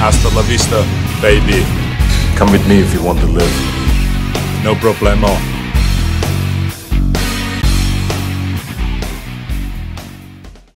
Hasta la vista, baby. Come with me if you want to live. No problemo.